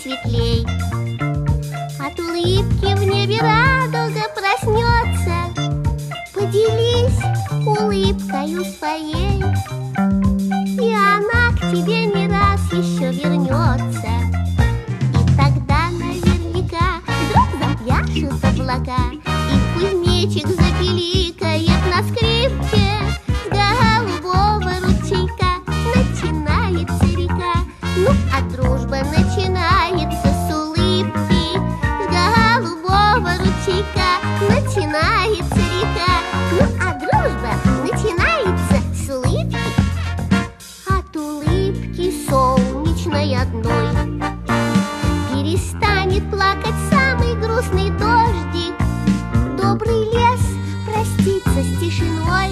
светлей. От улыбки в небе радуга проснется. Поделись улыбкою своей И она к тебе не раз еще вернется. И тогда наверняка вдруг запляшут облака солнечной одной. Перестанет плакать самый грустный дождик. Добрый лес простится с тишиной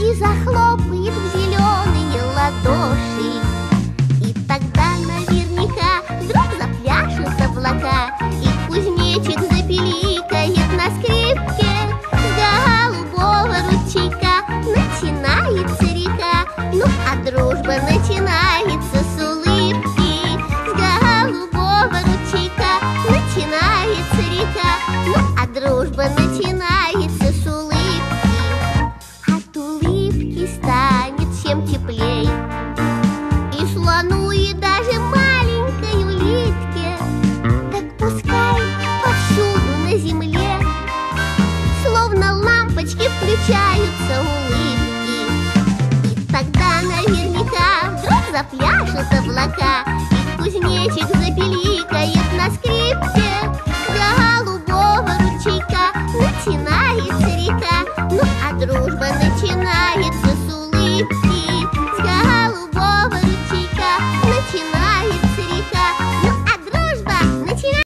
И захлопает в зеленые ладоши. И тогда наверняка вдруг запляшут облака И кузнечик запеликает на скрипке С голубого ручейка. Начинается включаются улыбки. И тогда наверняка вдруг запляшут облака И кузнечик запеликает на скрипке. С голубого ручейка начинается река. Ну а дружба улыбки